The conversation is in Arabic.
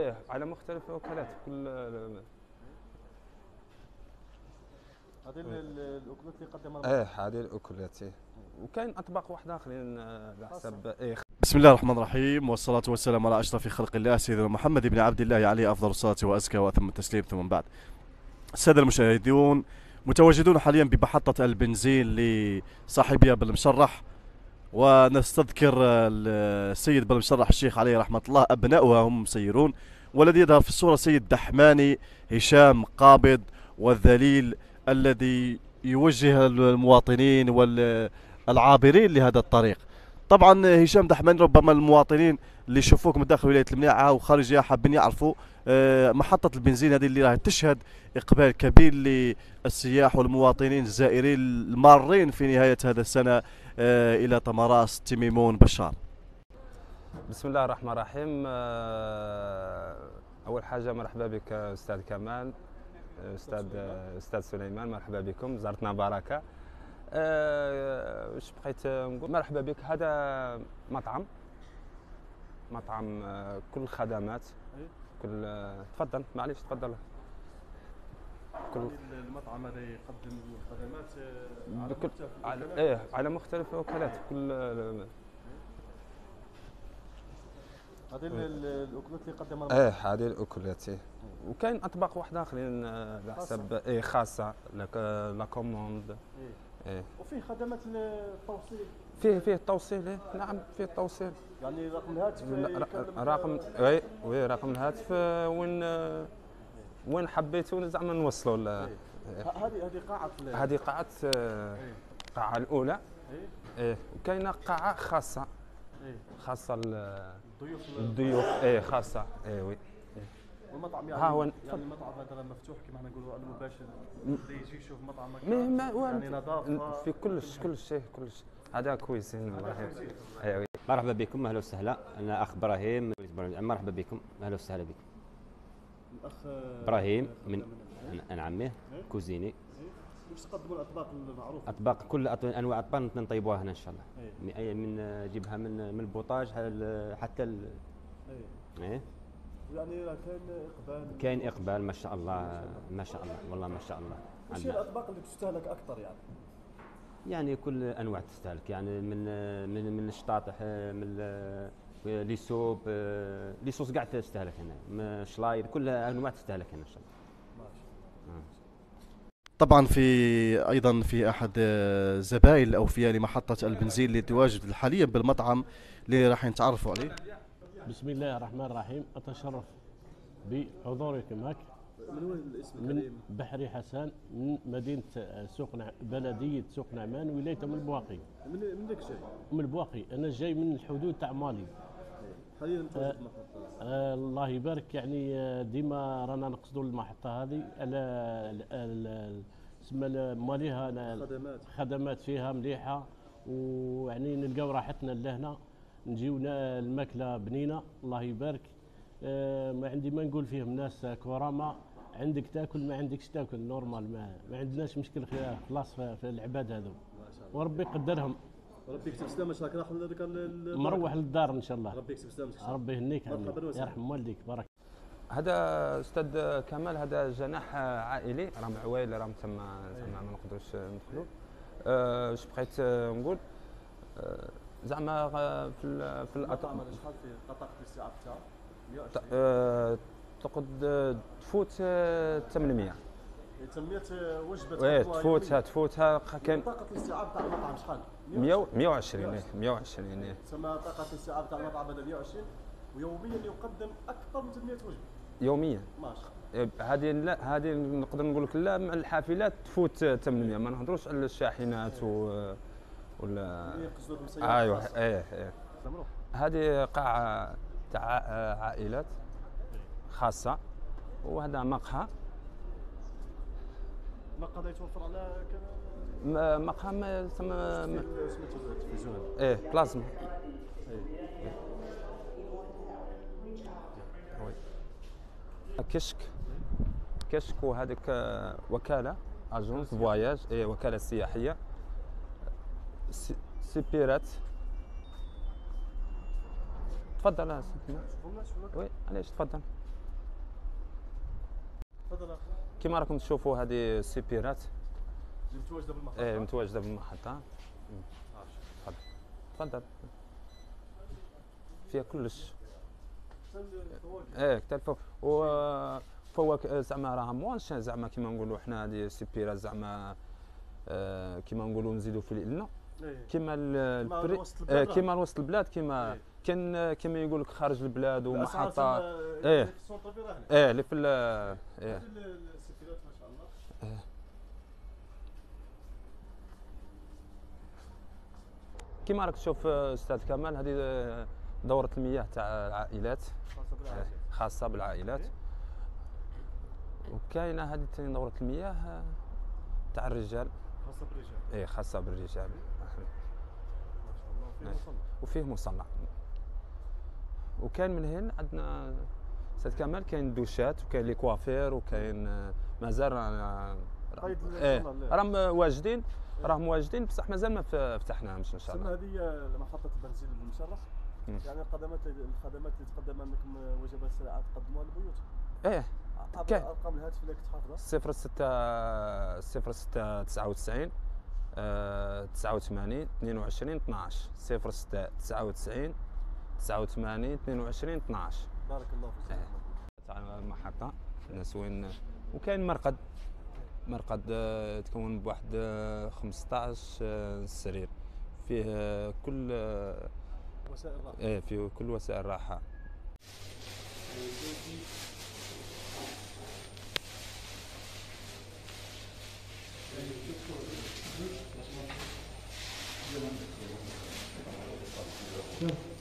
إيه على مختلف الوكالات كل هذه ال- ال- الأكلات اللي قدمها إيه هذه الأكلات. إيه. وكاين أطباق واحد آخرين آه، على حسب إيه. بسم الله الرحمن الرحيم والصلاة والسلام على أشرف خلق الله سيدنا محمد بن عبد الله عليه أفضل الصلاة وأزكى وأتم التسليم ثم بعد. السادة المشاهدون متواجدون حاليا بمحطة البنزين لصاحبها بالمشرح ونستذكر السيد بالمشرح الشيخ عليه رحمة الله. أبناؤها هم مسيرون والذي يظهر في الصورة سيد دحماني هشام قابض والذليل الذي يوجه المواطنين والعابرين لهذا الطريق. طبعا هشام دحمان ربما المواطنين اللي يشوفوك من داخل ولاية المنيعه وخارجها حابين يعرفوا آه، محطة البنزين هذه اللي راح تشهد إقبال كبير للسياح والمواطنين الزائرين المارين في نهاية هذا السنة. إلى تمراس تميمون بشار. بسم الله الرحمن الرحيم. آه، أول حاجة مرحبا بك أستاذ كمال أستاذ أستاذ سليمان مرحبا بكم زارتنا بركه آه، واش بقيت نقول؟ مرحبا بك. هذا مطعم. مطعم آه، كل الخدمات إيه. كل آه، تفضل معليش تفضل. المطعم هذا يقدم خدمات بكل على إيه على مختلف الوكالات كل آه، هذه ال- ال- الأكلات اللي قدمها إيه هذه الأكلات إيه. وكاين أطباق واحد آخرين آه، على. حسب إيه خاصة la commande إيه. إيه وفيه خدمات التوصيل فيه فيه التوصيل إيه. نعم فيه التوصيل يعني رقم الهاتف رقم oui oui رقم الهاتف آه، وين آه، وين حبيتوا زعما نوصلوا ل- إيه. ه- هذه هذه قاعة هذه قاعة آه، إيه. القاعه الأولى. إيه. إيه. وكاينة قاعة خاصة. إيه. خاصة الضيوف للضيوف إيه خاصة. إيه وي. والمطعم يعني ها هو يعني. المطعم هذا مفتوح كما إحنا نقولوا المباشر. اللي يجي يشوف مطعم ما ما وين يعني نظافة. في كلش كلش شيء كلش. هذا كويسين الله يحفظك أيوه مرحبا بكم أهلا وسهلا. أنا أخ إبراهيم مرحبا بكم أهلا وسهلا بكم. الأخ إبراهيم من أنا عمه كوزيني. واش تقدموا الأطباق المعروفة؟ أطباق كل أنواع الاطباق نطيبوها هنا إن شاء الله. إيه. من أي- من جيبها من من البوطاج حتى ال- إيه. إيه؟ يعني راه كاين إقبال. كاين إقبال ما شاء الله ما شاء الله والله ما شاء الله. وش هي الأطباق اللي تستهلك أكثر يعني؟ يعني كل أنواع تستهلك يعني من من من الشطاطح من لي سوب لي صوص قاعد تستهلك هنا شلايض كل انواع تستهلك هنا إن شاء الله. طبعا في أيضا في أحد آه، زبائن الاوفياء لمحطه البنزين اللي تواجد حاليا بالمطعم اللي راح نتعرفوا عليه. بسم الله الرحمن الرحيم. أتشرف بحضوركم هك من وين الاسم من؟ بحري حسن من مدينة آه، سوق نع... بلدية سوق نعمان ولاية أم البواقي. من من ذاك الشيء؟ أم البواقي. أنا جاي من الحدود تاع مالي. حاليا متواجد محطه آه الله يبارك. يعني آه، ديما رانا نقصدوا المحطة هذه. على ال- ماليها خدمات. خدمات فيها مليحة. ويعني نلقاو راحتنا لهنا. نجيو الماكلة بنينة. الله يبارك. آه، ما عندي ما نقول فيهم. ناس كرامه عندك تاكل ما عندكش تاكل. نورمال ما, ما عندناش مشكل خلاص في في العباد هذو. وربي يقدرهم. ربي يكتب سلامة راك راح مروح للدار إن شاء الله. ربي يكتب سلامتك ربي يهنيك. يرحم والديك بارك. هذا أستاذ كمال هذا جناح عائلي. راهم عوائل راهم تما زعما ما نقدروش ندخلوا آه، واش بقيت نقول؟ آه، زعما في ال- في الاطعمه هذا شحال فيه؟ قطعة الاستيعاب تاعو 120 آه، تقد تفوت آه، 800 تميت وجبة تحطوها تفوتها. تفوتها كان طاقة الاستيعاب تاع المطعم شحال؟ 100 120 إيه، 120 إيه. تسمى طاقة الاستيعاب تاع المطعم هذا 120 ويوميا يقدم أكثر من 800 وجبة يوميا ماشي إيه، هذه لا هذه نقدر نقول لك لا مع الحافلات تفوت 800 ما نهضروش على الشاحنات و ولا أيوه. إيه إيه تمام. هذه قاعة تاع عائلات خاصة وهذا مقهى ما قضى يتوفر على كذا م- مقهى ما يسمى م- سميتو التلفزيون. إيه بلازما. Oui. كشك. كشك وهذيك وكالة agence voyage. إيه وكالة سياحية. su- supérette. تفضل يا سيدنا. وي علاش تفضل. تفضل كما راكم تشوفوا هذه السيبيرات متواجدة بالمحطة إيه متواجدة بالمحطة تفضل تفضل فيها كلش إيه حتى الفوق و فواكه زعما راها موانش زعما كيما نقولوا حنا هذه ال supérette زعما آه، كيما نقولوا نزيدوا في الإلنا إيه. كيما ال- كيما البري وسط البلاد. كيما وسط البلاد كيما إيه. كان كيما يقول لك خارج البلاد ومحطة إيه. هنا. إيه اللي في إيه كيما راك تشوف آه، أستاذ كمال هذه آه، دورة المياه تاع العائلات. خاصة بالعائلات. وكاينة هذه ثاني دورة المياه آه، تاع الرجال. خاصة بالرجال. اي خاصة بالرجال. الله. وفيه. مصنع. وفيه مصنع. وكان من هنا عندنا أستاذ كمال كاين دوشات وكاين لي كوافير وكاين آه، مازال إيه. راهم واجدين راهم واجدين بصح مازال ما فتحناهمش إن شاء الله. هذه محطه البنزين بالمشرف مم. يعني الخدمات الخدمات اللي تقدم لكم وجبات سريعه تقدموها للبيوت؟ إيه. كاين. أرقام الهاتف اللي كنت حافظها صفر ستة صفر ستة تسعة وتسعين آه، تسعة وثمانين اثنين وعشرين اثناش. صفر ستة تسعة وتسعين تسعة وثمانين اثنين وعشرين اثناش. بارك الله فيك. إيه. تاع الناس وين وكاين مرقد. مرقد آه، تكون بواحد آه، 15 آه، سرير. فيه آه، كل آه، وسائل إيه فيه كل وسائل الراحة رائعه